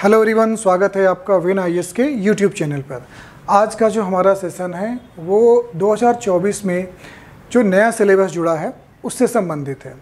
Hello everyone, स्वागत है आपका विन आई के यूट्यूब चैनल पर। आज का जो हमारा सेशन है, वो 2024 में जो नया सिलेबस जुड़ा है, उससे संबंधित है।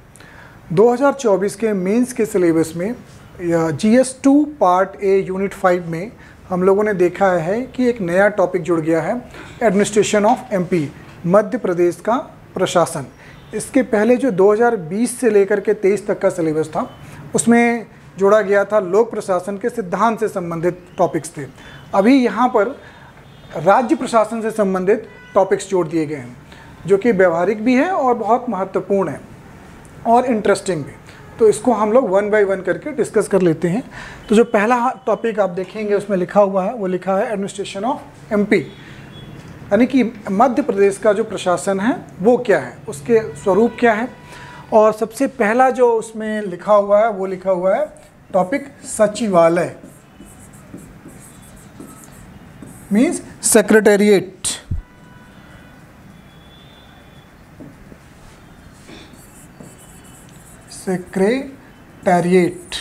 2024 के मेंस के सिलेबस में G S two part A unit five में हम लोगों ने देखा है कि एक नया टॉपिक जुड़ गया है administration of MP Madhya Pradesh का प्रशासन। इसके पहले जो 2020 से लेकर के 23 तक का सिलेबस था, उसमें जोड़ा गया था। लोक प्रशासन के सिद्धांत से संबंधित टॉपिक्स थे। अभी यहाँ पर राज्य प्रशासन से संबंधित टॉपिक्स जोड़ दिए गए हैं, जो कि व्यवहारिक भी है और बहुत महत्वपूर्ण है और इंटरेस्टिंग भी। तो इसको हम लोग वन बाय वन करके डिस्कस कर लेते हैं। तो जो पहला टॉपिक आप देखेंगे, उसमें लिखा हुआ है, वो लिखा है एडमिनिस्ट्रेशन ऑफ़ एमपी यानी कि मध्य प्रदेश का जो प्रशासन है, वो क्या है? उसके स्वरूप क्या है? और सबसे पहला जो उसमें लिखा हुआ है, वो लिखा हुआ है टॉपिक सचिवालय मीन्स सेक्रेटेरिएट सेक्रेटेरिएट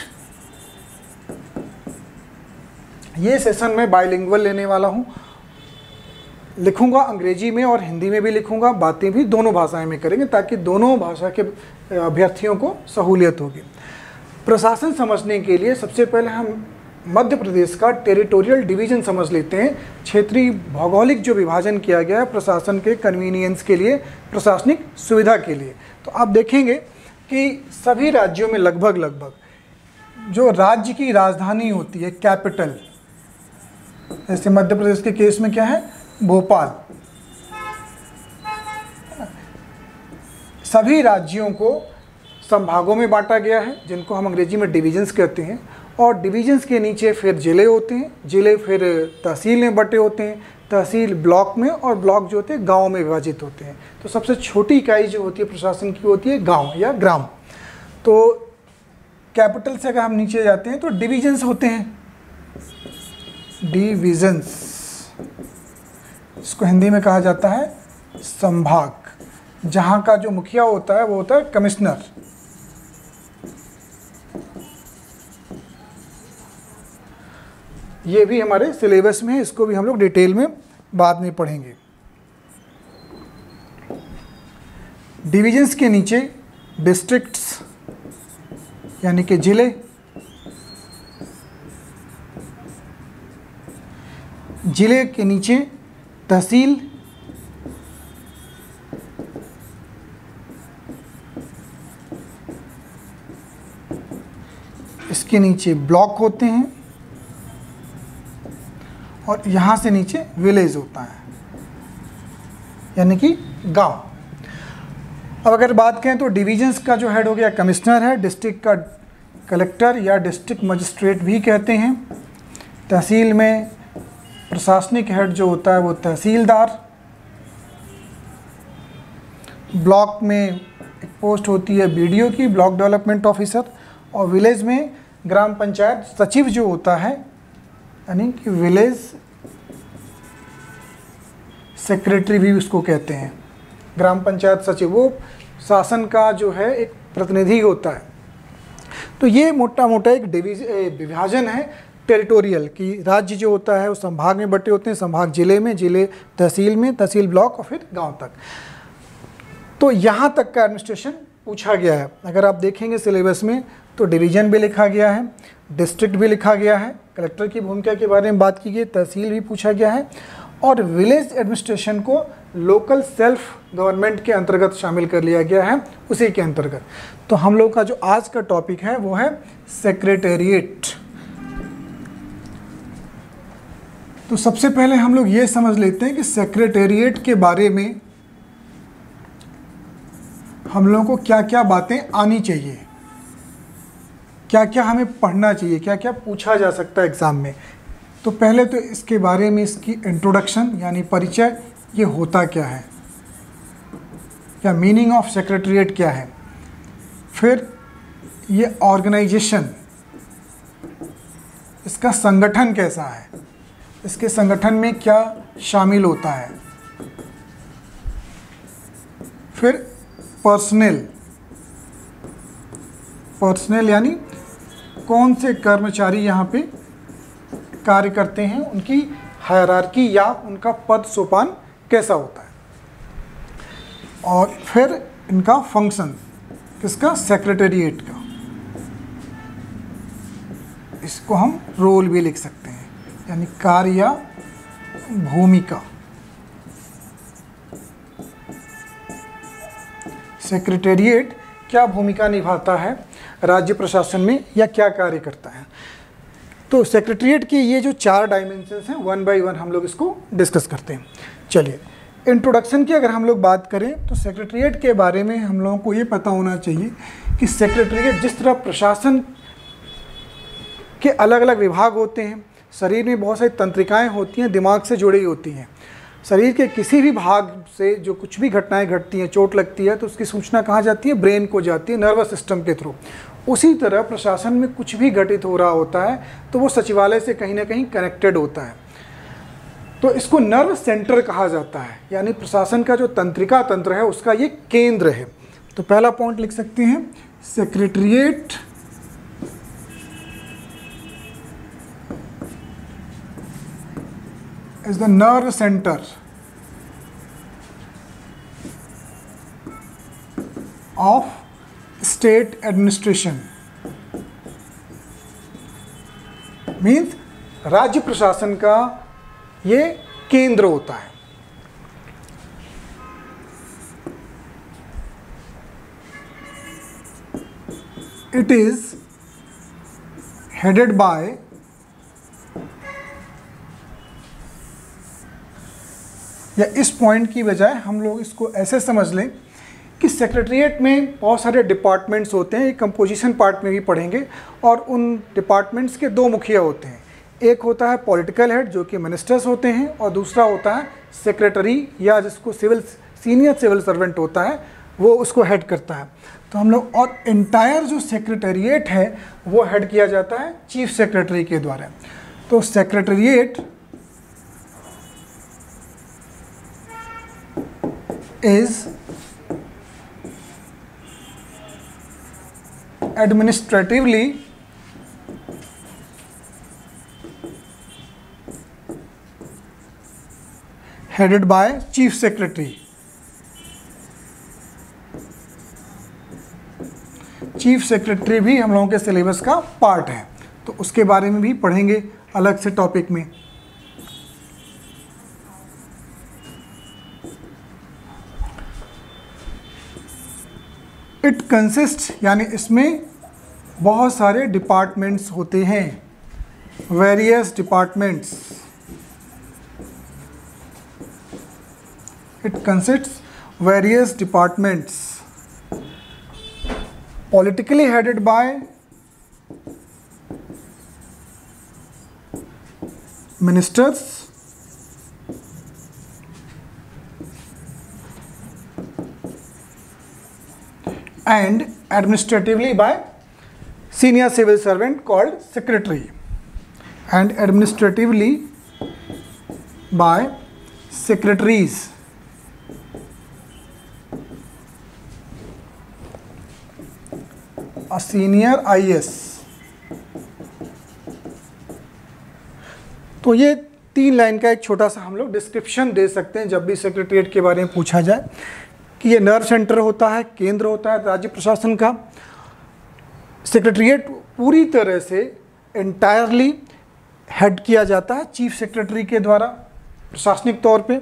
ये सेशन में बाइलिंगुअल लेने वाला हूँ। लिखूँगा अंग्रेज़ी में और हिंदी में भी लिखूँगा, बातें भी दोनों भाषाएँ में करेंगे ताकि दोनों भाषा के अभ्यर्थियों को सहूलियत होगी। प्रशासन समझने के लिए सबसे पहले हम मध्य प्रदेश का टेरिटोरियल डिवीज़न समझ लेते हैं। क्षेत्रीय भौगोलिक जो विभाजन किया गया है, प्रशासन के कन्वीनियंस के लिए, प्रशासनिक सुविधा के लिए। तो आप देखेंगे कि सभी राज्यों में लगभग लगभग जो राज्य की राजधानी होती है कैपिटल जैसे मध्य प्रदेश के केस में क्या है? भोपाल। सभी राज्यों को संभागों में बांटा गया है, जिनको हम अंग्रेज़ी में डिविजन्स कहते हैं। और डिविजन्स के नीचे फिर ज़िले होते हैं, ज़िले फिर तहसील में बटे होते हैं, तहसील ब्लॉक में और ब्लॉक जो होते हैं, गाँव में विभाजित होते हैं। तो सबसे छोटी इकाई जो होती है प्रशासन की होती है गाँव या ग्राम। तो कैपिटल से अगर हम नीचे जाते हैं तो डिविजन्स होते हैं। डिविजन्स इसको हिंदी में कहा जाता है संभाग, जहाँ का जो मुखिया होता है, वो होता है कमिश्नर ये भी हमारे सिलेबस में है, इसको भी हम लोग डिटेल में बाद में पढ़ेंगे। डिविजन्स के नीचे डिस्ट्रिक्ट्स यानी कि ज़िले। ज़िले के नीचे तहसील। इसके नीचे ब्लॉक होते हैं। और यहाँ से नीचे विलेज होता है, यानी कि गाँव। अब अगर बात करें तो डिविजन्स का जो हेड हो गया कमिश्नर है डिस्ट्रिक्ट का कलेक्टर या डिस्ट्रिक्ट मजिस्ट्रेट भी कहते हैं। तहसील में प्रशासनिक हेड जो होता है वो तहसीलदार। ब्लॉक में एक पोस्ट होती है बीडीओ की, ब्लॉक डेवलपमेंट ऑफिसर। और विलेज में ग्राम पंचायत सचिव जो होता है यानी कि विलेज सेक्रेटरी भी उसको कहते हैं। ग्राम पंचायत सचिव, वो शासन का जो है, एक प्रतिनिधि होता है। तो ये मोटा मोटा एक डिविज विभाजन है टेरिटोरियल कि राज्य जो होता है, वो संभाग में बटे होते हैं, संभाग ज़िले में, ज़िले तहसील में, तहसील ब्लॉक और फिर गाँव तक। तो यहाँ तक का एडमिनिस्ट्रेशन पूछा गया है। अगर आप देखेंगे सिलेबस में तो डिवीज़न भी लिखा गया है, डिस्ट्रिक्ट भी लिखा गया है, कलेक्टर की भूमिका के बारे में बात की गई, तहसील भी पूछा गया है, और विलेज एडमिनिस्ट्रेशन को लोकल सेल्फ गवर्नमेंट के अंतर्गत शामिल कर लिया गया है, उसी के अंतर्गत। तो हम लोग का जो आज का टॉपिक है, वो है सेक्रेटेरिएट। तो सबसे पहले हम लोग ये समझ लेते हैं कि सेक्रेटेरिएट के बारे में हम लोगों को क्या क्या बातें आनी चाहिए? क्या क्या हमें पढ़ना चाहिए? क्या क्या पूछा जा सकता है एग्ज़ाम में? तो पहले तो इसके बारे में इसकी इंट्रोडक्शन यानी परिचय, ये होता क्या है? या मीनिंग ऑफ़ सेक्रेटरीट क्या है? फिर ये ऑर्गेनाइजेशन इसका संगठन कैसा है? इसके संगठन में क्या शामिल होता है? फिर पर्सनल पर्सनल यानी कौन से कर्मचारी यहाँ पे कार्य करते हैं, उनकी हायरार्की या उनका पद सोपान कैसा होता है। और फिर इनका फ़ंक्शन किसका? सेक्रेटेरिएट का। इसको हम रोल भी लिख सकते हैं, यानी कार्य या भूमिका सेक्रेटेरिएट क्या भूमिका निभाता है, राज्य प्रशासन में या क्या कार्य करता है? तो सेक्रेटरीट के ये जो चार डायमेंशंस हैं वन बाय वन हम लोग इसको डिस्कस करते हैं। चलिए इंट्रोडक्शन की अगर हम लोग बात करें तो सेक्रेटरीट के बारे में हम लोगों को ये पता होना चाहिए कि सेक्रेटरीट जिस तरह प्रशासन के अलग अलग विभाग होते हैं, शरीर में बहुत सारी तंत्रिकाएँ होती हैं, दिमाग से जुड़ी होती हैं शरीर के किसी भी भाग से जो कुछ भी घटनाएँ घटती हैं, चोट लगती है तो उसकी सूचना कहाँ जाती है? ब्रेन को जाती है, नर्वस सिस्टम के थ्रू। उसी तरह प्रशासन में कुछ भी घटित हो रहा होता है तो वो सचिवालय से कहीं ना कहीं कनेक्टेड होता है। तो इसको नर्व सेंटर कहा जाता है। यानी प्रशासन का जो तंत्रिका तंत्र है, उसका ये केंद्र है। तो पहला पॉइंट लिख सकते हैं secretariat is the nerve center of state administration means राज्य प्रशासन का ये केंद्र होता है it is headed by या इस पॉइंट की बजाय हम लोग इसको ऐसे समझ लें कि सेक्रेटरीट में बहुत सारे डिपार्टमेंट्स होते हैं एक कंपोजिशन पार्ट में भी पढ़ेंगे और उन डिपार्टमेंट्स के दो मुखिया होते हैं। एक होता है पॉलिटिकल हेड जो कि मिनिस्टर्स होते हैं, और दूसरा होता है सेक्रेटरी या जिसको सिविल सीनियर सिविल सर्वेंट होता है, वो उसको हेड करता है। तो हम लोग, और इंटायर जो सेक्रेटरीट है, वो हेड किया जाता है चीफ सेक्रेटरी के द्वारा। तो secretariat is administratively headed by chief secretary. Chief secretary भी हम लोगों के सिलेबस का पार्ट है। तो उसके बारे में भी पढ़ेंगे अलग से टॉपिक में। इट कंसिस्ट यानी इसमें बहुत सारे डिपार्टमेंट्स होते हैं। Various departments it consist various departments politically headed by ministers and administratively by senior civil servant called secretary and administratively by secretaries a senior IS तो ये तीन लाइन का एक छोटा सा हम लोग डिस्क्रिप्शन दे सकते हैं जब भी सेक्रेटरीट के बारे में पूछा जाए कि ये नर्व सेंटर होता है, केंद्र होता है राज्य प्रशासन का। सेक्रेटरीट पूरी तरह से एंटायरली हेड किया जाता है चीफ सेक्रेटरी के द्वारा, प्रशासनिक तौर पे।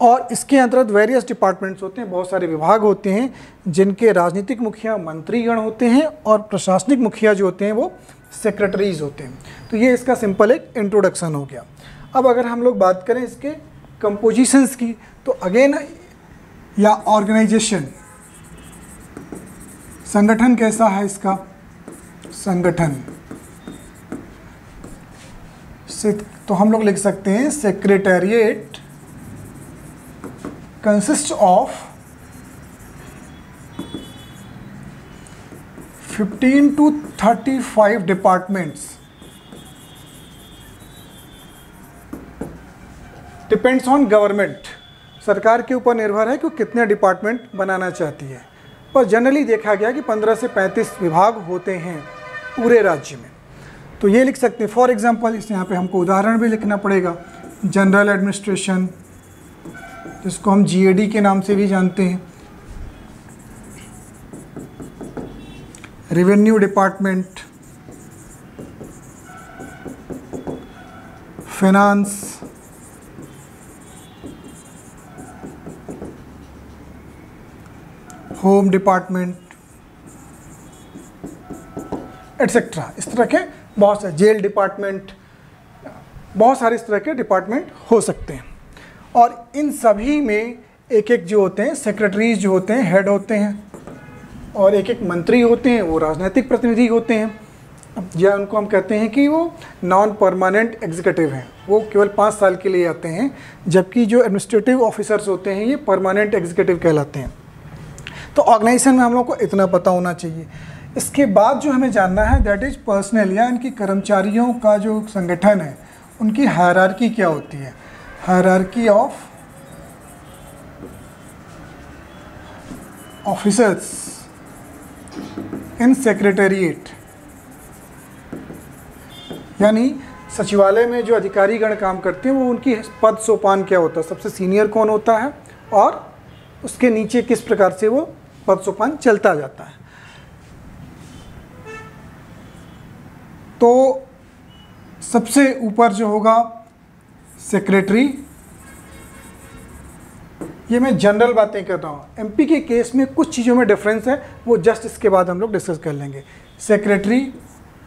और इसके अंतर्गत वेरियस डिपार्टमेंट्स होते हैं, बहुत सारे विभाग होते हैं, जिनके राजनीतिक मुखिया मंत्रीगण होते हैं और प्रशासनिक मुखिया जो होते हैं वो सेक्रेटरीज होते हैं। तो ये इसका सिंपल एक इंट्रोडक्शन हो गया। अब अगर हम लोग बात करें इसके कंपोजिशंस की तो अगेन या ऑर्गेनाइजेशन? संगठन कैसा है इसका? संगठन। से तो हम लोग लिख सकते हैं secretariat consist of 15 to 35 departments depends on government सरकार के ऊपर निर्भर है कि वो कितने डिपार्टमेंट बनाना चाहती है। पर जनरली देखा गया कि 15 से 35 विभाग होते हैं पूरे राज्य में। तो ये लिख सकते हैं। फॉर एग्जांपल इस यहाँ पे हमको उदाहरण भी लिखना पड़ेगा। जनरल एडमिनिस्ट्रेशन जिसको हम जीएडी के नाम से भी जानते हैं। Revenue department finance home department et cetera इस तरह के बहुत सारे जेल डिपार्टमेंट, बहुत सारे इस तरह के डिपार्टमेंट हो सकते हैं। और इन सभी में एक एक जो होते हैं सेक्रेटरीज जो होते हैं हेड होते हैं, और एक एक मंत्री होते हैं, वो राजनीतिक प्रतिनिधि होते हैं। या उनको हम कहते हैं कि वो नॉन परमानेंट एग्जीक्यूटिव हैं। वो केवल पाँच साल के लिए आते हैं, जबकि जो एडमिनिस्ट्रेटिव ऑफिसर्स होते हैं, ये परमानेंट एग्जीक्यूटिव कहलाते हैं। तो ऑर्गेनाइजेशन में हम लोग को इतना पता होना चाहिए। इसके बाद जो हमें जानना है दैट इज़ पर्सनल या इनकी कर्मचारियों का जो संगठन है, उनकी हायरार्की क्या होती है? Hierarchy of officers in secretariat यानी सचिवालय में जो अधिकारीगण काम करते हैं, वो उनकी पद सोपान क्या होता है? सबसे सीनियर कौन होता है? और उसके नीचे किस प्रकार से वो पद सोपान चलता जाता है। तो सबसे ऊपर जो होगा सेक्रेटरी ये मैं जनरल बातें कर रहा हूँ। एमपी के केस में कुछ चीज़ों में डिफरेंस है, वो जस्ट इसके बाद हम लोग डिस्कस कर लेंगे। Secretary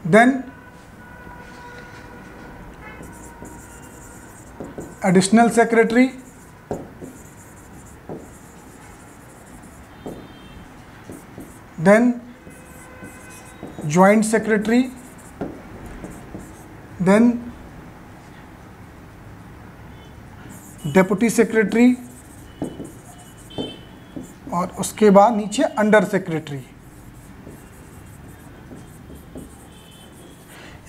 then additional secretary then, joint secretary. Then deputy secretary और उसके बाद नीचे अंडर सेक्रेटरी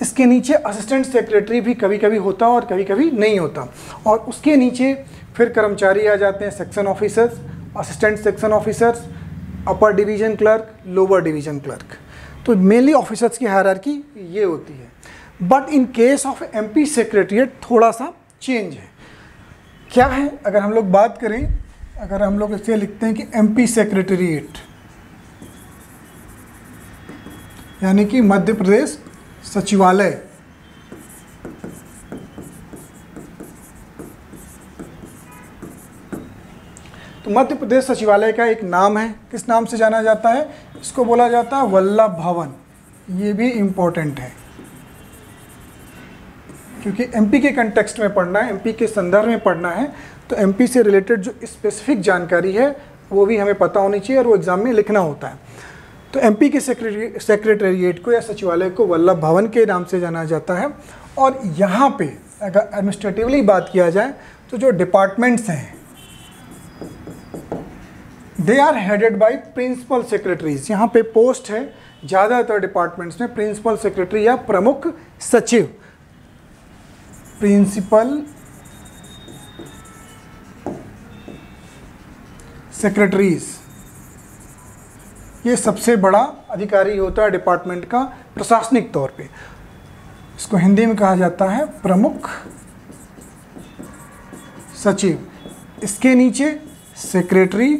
इसके नीचे असिस्टेंट सेक्रेटरी भी कभी कभी होता और कभी कभी नहीं होता। और उसके नीचे फिर कर्मचारी आ जाते हैं section officers assistant section officers upper division clerk lower division clerk तो मेनली ऑफिसर्स की हायरार्की ये होती है। But in case of MP secretariat थोड़ा सा चेंज है। क्या है? अगर हम लोग बात करें, अगर हम लोग इसे लिखते हैं कि एमपी सेक्रेटरीट यानी कि मध्य प्रदेश सचिवालय तो मध्य प्रदेश सचिवालय का एक नाम है। किस नाम से जाना जाता है? इसको बोला जाता है वल्लभ भवन। ये भी इम्पोर्टेंट है। क्योंकि एमपी के कंटेक्स्ट में पढ़ना है एमपी के संदर्भ में पढ़ना है तो एमपी से रिलेटेड जो स्पेसिफिक जानकारी है, वो भी हमें पता होनी चाहिए और वो एग्ज़ाम में लिखना होता है। तो एमपी के सेक्रेटरी सेक्रेटरीट को या सचिवालय को वल्लभ भवन के नाम से जाना जाता है। और यहाँ पे अगर एडमिनिस्ट्रेटिवली बात किया जाए तो जो डिपार्टमेंट्स हैं they are headed by principal secretaries यहाँ पे पोस्ट है, ज़्यादातर डिपार्टमेंट्स में प्रिंसिपल सेक्रेटरी या प्रमुख सचिव। प्रिंसिपल सेक्रेटरीज ये सबसे बड़ा अधिकारी होता है डिपार्टमेंट का प्रशासनिक तौर पे। इसको हिंदी में कहा जाता है प्रमुख सचिव। इसके नीचे सेक्रेटरी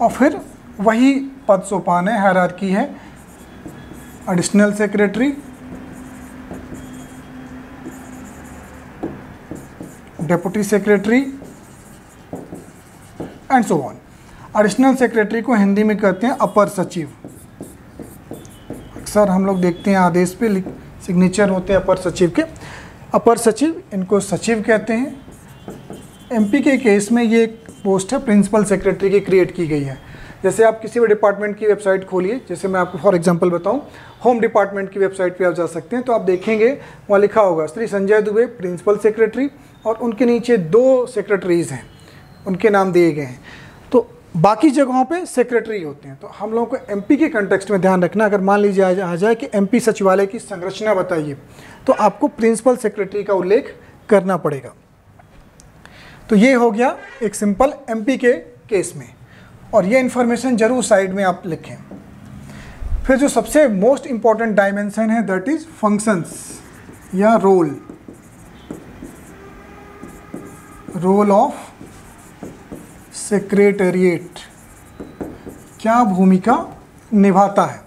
और फिर वही पद सोपान है हैरारकी है। Additional secretary deputy secretary and so on additional secretary को हिंदी में कहते हैं अपर सचिव। अक्सर हम लोग देखते हैं आदेश पे सिग्नेचर होते हैं अपर सचिव के। अपर सचिव इनको सचिव कहते हैं। एमपी के केस में ये पोस्ट है प्रिंसिपल सेक्रेटरी की क्रिएट की गई है। जैसे आप किसी भी डिपार्टमेंट की वेबसाइट खोलिए, जैसे मैं आपको फॉर एग्जांपल बताऊँ होम डिपार्टमेंट की वेबसाइट पे आप जा सकते हैं तो आप देखेंगे वहाँ लिखा होगा, श्री संजय दुबे प्रिंसिपल सेक्रेटरी और उनके नीचे दो सेक्रेटरीज हैं, उनके नाम दिए गए हैं। तो बाकी जगहों पे सेक्रेटरी होते हैं। तो हम लोगों को एमपी के कंटेक्स्ट में ध्यान रखना, अगर मान लीजिए आ जाए कि एमपी सचिवालय की संरचना बताइए तो आपको प्रिंसिपल सेक्रेटरी का उल्लेख करना पड़ेगा। तो ये हो गया एक सिंपल एमपी के केस में। और ये इन्फॉर्मेशन ज़रूर साइड में आप लिखें। फिर जो सबसे मोस्ट इंपॉर्टेंट डायमेंशन है दैट इज़ फ़ंक्शंस या रोल रोल ऑफ़ सेक्रेटरिएट क्या भूमिका निभाता है?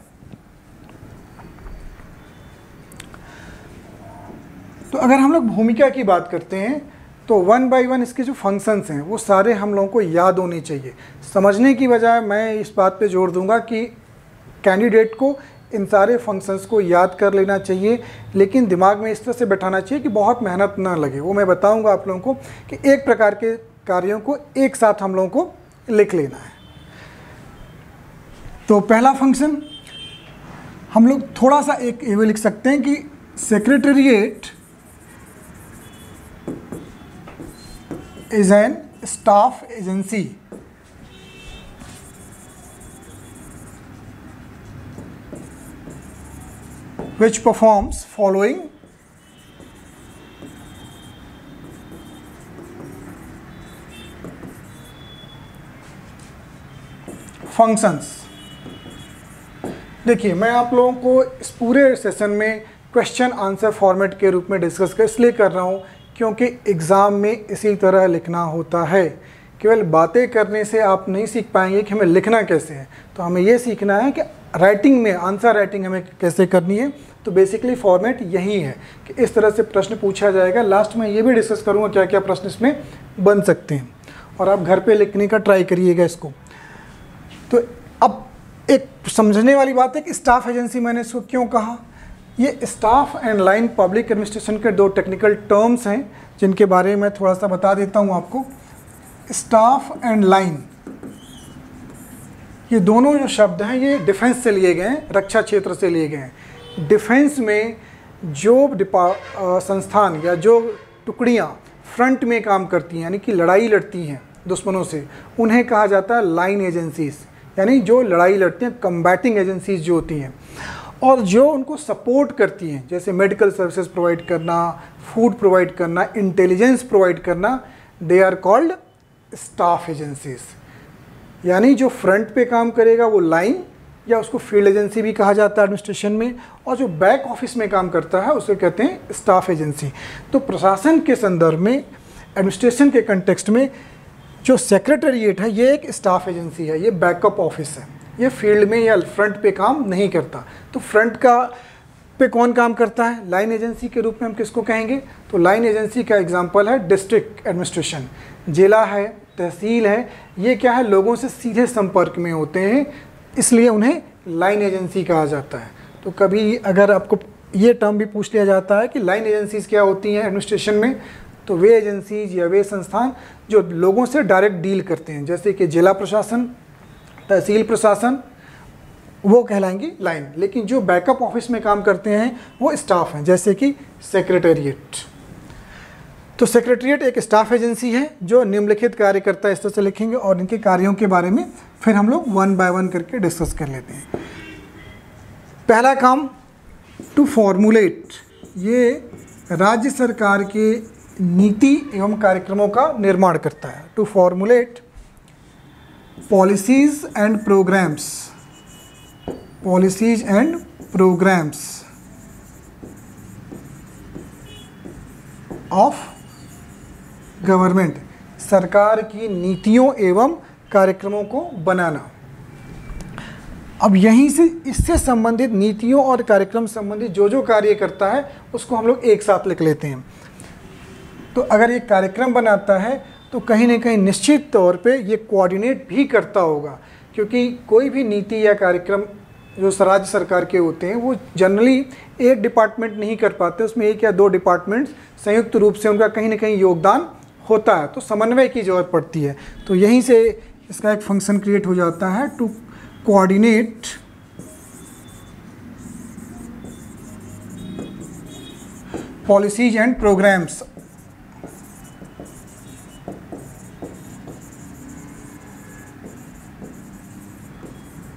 तो अगर हम लोग भूमिका की बात करते हैं तो वन बाय वन इसके जो फ़ंक्शंस हैं, वो सारे हम लोगों को याद होने चाहिए। समझने की बजाय मैं इस बात पे ज़ोर दूँगा कि कैंडिडेट को इन सारे फ़ंक्शंस को याद कर लेना चाहिए, लेकिन दिमाग में इस तरह से बैठाना चाहिए कि बहुत मेहनत ना लगे। वो मैं बताऊँगा आप लोगों को कि एक प्रकार के कार्यों को एक साथ हम लोगों को लिख लेना है। तो पहला फ़ंक्शन हम लोग थोड़ा सा एक ये लिख सकते हैं कि secretariat is an staff agency. Which performs following. Functions. देखिए, मैं आप लोगों को इस पूरे सेशन में क्वेश्चन आंसर फॉर्मेट के रूप में डिस्कस कर इसलिए कर रहा हूँ क्योंकि एग्ज़ाम में इसी तरह लिखना होता है। केवल बातें करने से आप नहीं सीख पाएँगे कि हमें लिखना कैसे है। तो हमें ये सीखना है कि राइटिंग में आंसर राइटिंग हमें कैसे करनी है। तो बेसिकली फॉर्मेट यही है कि इस तरह से प्रश्न पूछा जाएगा। लास्ट में ये भी डिस्कस करूँगा क्या क्या प्रश्न इसमें बन सकते हैं। और आप घर पे लिखने का ट्राई करिएगा इसको। तो अब एक समझने वाली बात है कि स्टाफ एजेंसी मैंने इसको क्यों कहा? ये staff and line public administration के दो टेक्निकल टर्म्स हैं, जिनके बारे में थोड़ा सा बता देता हूँ आपको। स्टाफ एंड लाइन ये दोनों जो शब्द हैं, ये डिफेंस से लिए गए हैं, रक्षा क्षेत्र से लिए गए हैं। डिफेंस में जो संस्थान या जो टुकड़ियाँ फ्रंट में काम करती हैं, यानी कि लड़ाई लड़ती हैं दुश्मनों से, उन्हें कहा जाता है लाइन एजेंसीज यानी जो लड़ाई लड़ती हैं कम्बैटिंग एजेंसीज जो होती हैं। और जो उनको सपोर्ट करती हैं, जैसे मेडिकल सर्विसेज़ प्रोवाइड करना फ़ूड प्रोवाइड करना इंटेलिजेंस प्रोवाइड करना they are called staff agencies यानी जो फ्रंट पे काम करेगा वो लाइन या उसको फ़ील्ड एजेंसी भी कहा जाता है एडमिनिस्ट्रेशन में, और जो बैक ऑफ़िस में काम करता है उसे कहते हैं स्टाफ एजेंसी तो प्रशासन के संदर्भ में एडमिनिस्ट्रेशन के कंटेक्स्ट में, जो सेक्रेटरीट है, ये एक स्टाफ एजेंसी है, ये बैकअप ऑफ़िस है। ये फ़ील्ड में या फ्रंट पे काम नहीं करता। तो फ्रंट का पे कौन काम करता है? लाइन एजेंसी के रूप में हम किसको कहेंगे? तो लाइन एजेंसी का एग्जांपल है डिस्ट्रिक्ट एडमिनिस्ट्रेशन। जिला है, तहसील है, ये क्या है? लोगों से सीधे संपर्क में होते हैं, इसलिए उन्हें लाइन एजेंसी कहा जाता है। तो कभी अगर आपको ये टर्म भी पूछ लिया जाता है कि लाइन एजेंसीज क्या होती हैं एडमिनिस्ट्रेशन में तो वे एजेंसीज या वे संस्थान जो लोगों से डायरेक्ट डील करते हैं, जैसे कि जिला प्रशासन तहसील प्रशासन, वो कहलाएँगी लाइन। लेकिन जो बैकअप ऑफ़िस में काम करते हैं, वो स्टाफ हैं, जैसे कि सेक्रेटेरिएट। तो सेक्रेटरीट एक स्टाफ एजेंसी है, जो निम्नलिखित कार्य करता इस तरह से लिखेंगे और इनके कार्यों के बारे में फिर हम लोग वन बाय वन करके डिस्कस कर लेते हैं। पहला काम, टू फॉर्मुलेट। ये राज्य सरकार के नीति एवं कार्यक्रमों का निर्माण करता है। To formulate policies and programmes policies and programmes of government सरकार की नीतियों एवं कार्यक्रमों को बनाना। अब यहीं से इससे संबंधित नीतियों और कार्यक्रम संबंधित जो जो कार्य करता है, उसको हम लोग एक साथ लिख लेते हैं। तो अगर एक कार्यक्रम बनाता है तो कहीं ना कहीं निश्चित तौर पे ये कोऑर्डिनेट भी करता होगा, क्योंकि कोई भी नीति या कार्यक्रम जो राज्य सरकार के होते हैं, वो जनरली एक डिपार्टमेंट नहीं कर पाते, उसमें एक या दो डिपार्टमेंट्स संयुक्त रूप से उनका कहीं ना कहीं योगदान होता है तो समन्वय की ज़रूरत पड़ती है। तो यहीं से इसका एक फ़ंक्शन क्रिएट हो जाता है to coordinate policies and programmes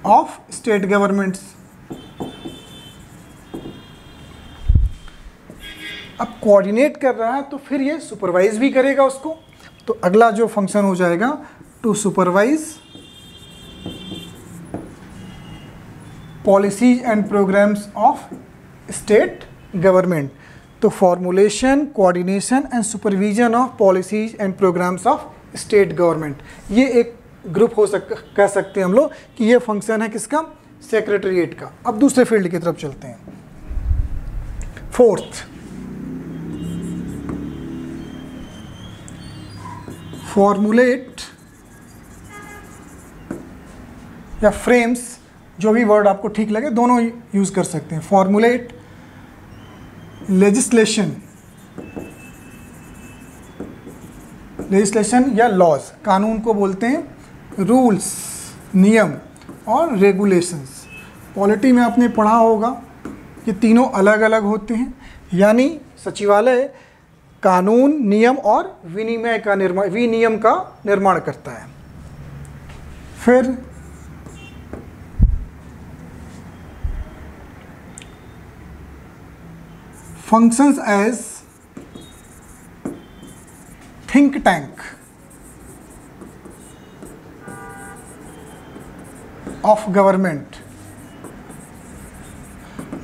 of state governments अब कोऑर्डिनेट कर रहा है तो फिर ये सुपरवाइज भी करेगा उसको। तो अगला जो फ़ंक्शन हो जाएगा to supervise policies and programmes of state government तो formulation coordination and supervision of policies and programmes of state government ये एक ग्रुप हो सक, कह सकते हैं हम लोग कि ये फ़ंक्शन है किसका? सेक्रेटरीट का। अब दूसरे फ़ील्ड की तरफ़ चलते हैं। फोर्थ फॉर्मुलेट या फ्रेम्स जो भी वर्ड आपको ठीक लगे, दोनों यूज़ कर सकते हैं। फॉर्मुलेट लेजिस्लेशन लेजिस्लेशन या लॉज कानून को बोलते हैं। रूल्स नियम और रेगुलेशंस पॉलिटी में आपने पढ़ा होगा ये तीनों अलग अलग होते हैं। यानी सचिवालय कानून, नियम और विनिमय का निर्माण विनियम का निर्माण करता है। फिर functions as think tank of government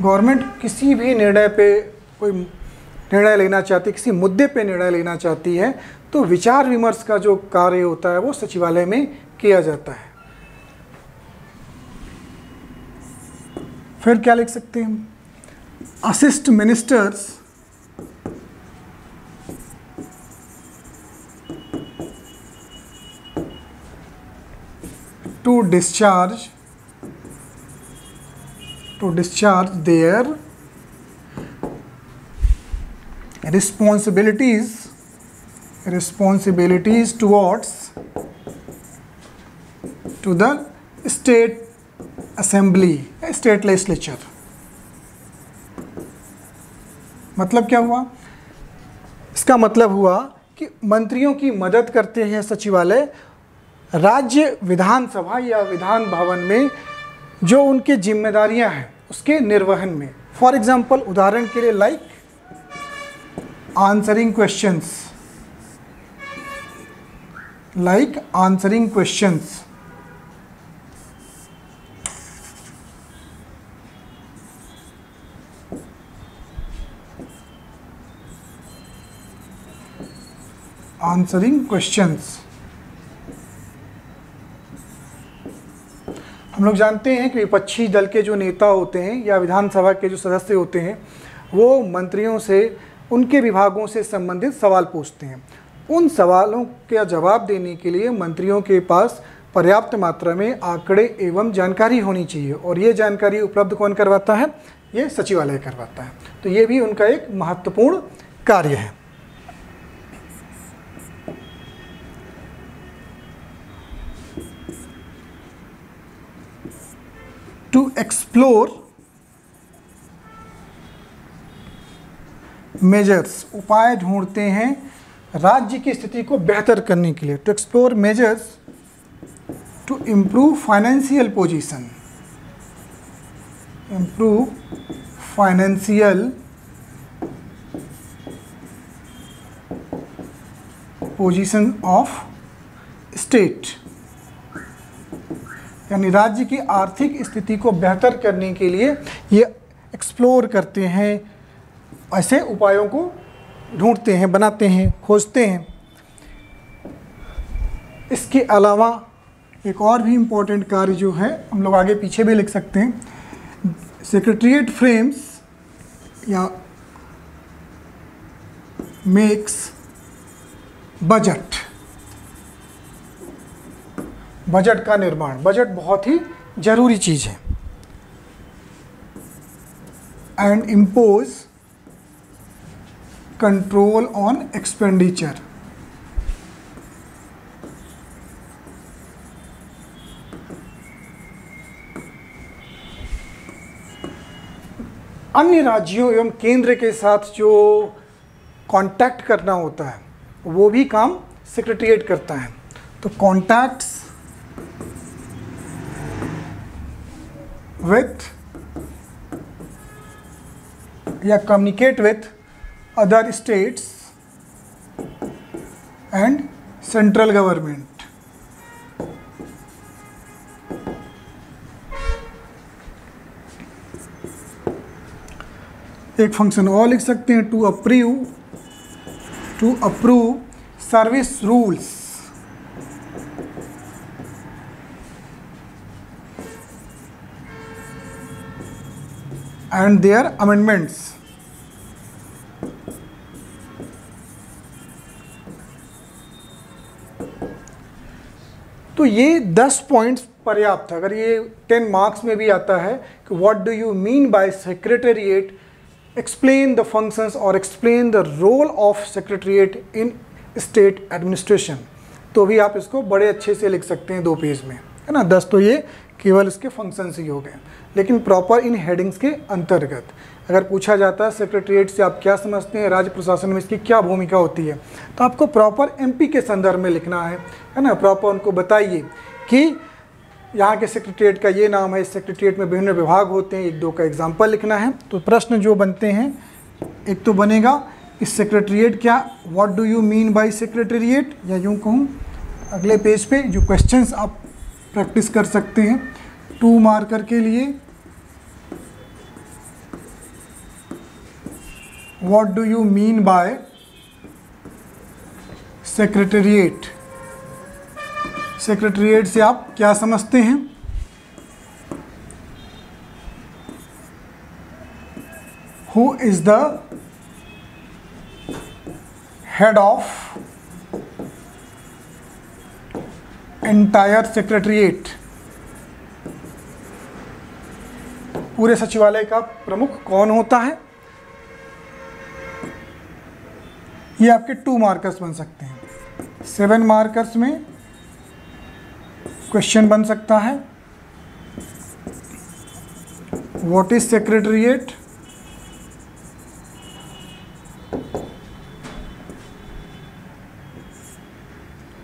government किसी भी निर्णय पे कोई निर्णय लेना चाहती है किसी मुद्दे पे निर्णय लेना चाहती है तो विचार विमर्श का जो कार्य होता है, वो सचिवालय में किया जाता है। फिर क्या लिख सकते हैं? Assist ministers to discharge to discharge their responsibilities responsibilities towards to the state assembly state legislature मतलब क्या हुआ इसका मतलब हुआ कि मंत्रियों की मदद करते हैं सचिवालय राज्य विधानसभा या विधान भवन में जो उनकी जिम्मेदारियाँ हैं, उसके निर्वहन में। फॉर एग्ज़ाम्पल उदाहरण के लिए like answering questions like answering questions answering questions हम लोग जानते हैं कि विपक्षी दल के जो नेता होते हैं या विधानसभा के जो सदस्य होते हैं, वो मंत्रियों से, उनके विभागों से संबंधित सवाल पूछते हैं। उन सवालों का जवाब देने के लिए मंत्रियों के पास पर्याप्त मात्रा में आंकड़े एवं जानकारी होनी चाहिए और ये जानकारी उपलब्ध कौन करवाता है? ये सचिवालय करवाता है। तो ये भी उनका एक महत्वपूर्ण कार्य है। टू एक्सप्लोर मेजर्स उपाय ढूंढते हैं राज्य की स्थिति को बेहतर करने के लिए। To explore measures to improve financial position improve financial position of state यानी राज्य की आर्थिक स्थिति को बेहतर करने के लिए ये एक्सप्लोर करते हैं, ऐसे उपायों को ढूंढते हैं, बनाते हैं, खोजते हैं। इसके अलावा एक और भी इम्पोर्टेंट कार्य जो है, हम लोग आगे पीछे भी लिख सकते हैं। सेक्रेटरीट फ्रेम्स या मेक्स बजट बजट का निर्माण। बजट बहुत ही ज़रूरी चीज़ है। And impose control on expenditure अन्य राज्यों एवं केंद्र के साथ जो कांटेक्ट करना होता है, वो भी काम सेक्रेटरीट करता है। तो कॉन्टैक्ट्स with या communicate with other states and central government एक फ़ंक्शन और लिख सकते हैं to approve to approve service rules and their amendments. तो ये 10 पॉइंट्स पर्याप्त अगर ये 10 मार्क्स में भी आता है कि what do you mean by secretariat explain the functions और explain the role of secretariat in state administration तो भी आप इसको बड़े अच्छे से लिख सकते हैं दो पेज में। है ना? दस तो ये केवल इसके फ़ंक्शंस ही हो गए लेकिन प्रॉपर इन हेडिंग्स के अंतर्गत अगर पूछा जाता है सेक्रेटरीट से आप क्या समझते हैं, राज्य प्रशासन में इसकी क्या भूमिका होती है तो आपको प्रॉपर एमपी के संदर्भ में लिखना है है ना? प्रॉपर उनको बताइए कि यहाँ के सेक्रेटरीट का ये नाम है, इस सेक्रेटरीट में विभिन्न विभाग होते हैं, एक दो का एग्ज़ाम्पल लिखना है। तो प्रश्न जो बनते हैं, एक तो बनेगा, इस सेक्रेटरीट क्या what do you mean by secretariat या यूँ कहूँ, अगले पेज पे जो क्वेश्चंस आप प्रैक्टिस कर सकते हैं। टू मार्कर के लिए। What do you mean by secretariat secretariat से आप क्या समझते हैं? Who is the head of entire secretariat पूरे सचिवालय का प्रमुख कौन होता है? ये आपके टू मार्कर्स बन सकते हैं। सेवन मार्कर्स में क्वेश्चन बन सकता है। What is secretariat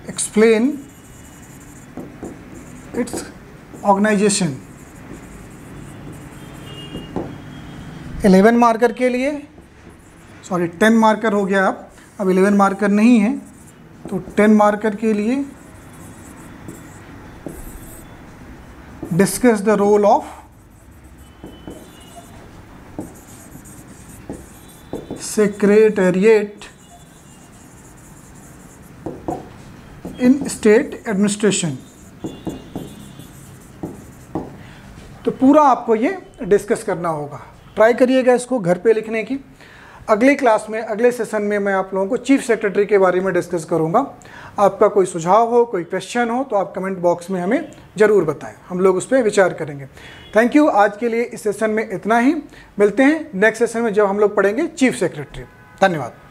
explain its organisation 11 marker के लिए सॉरी 10 मार्कर हो गया अब। अब 11 मार्कर नहीं है तो 10 मार्कर के लिए discuss the role of secretariat in state administration पूरा आपको ये डिस्कस करना होगा। ट्राई करिएगा इसको घर पे लिखने की। अगले क्लास में, अगले सेशन में मैं आप लोगों को चीफ सेक्रेटरी के बारे में डिस्कस करूँगा। आपका कोई सुझाव हो, कोई क्वेश्चन हो तो आप कमेंट बॉक्स में हमें ज़रूर बताएँ। हम लोग उस पर विचार करेंगे। थैंक यू आज के लिए इस सेशन में इतना ही। मिलते हैं नेक्स्ट सेशन में जब हम लोग पढ़ेंगे चीफ सेक्रेटरी धन्यवाद।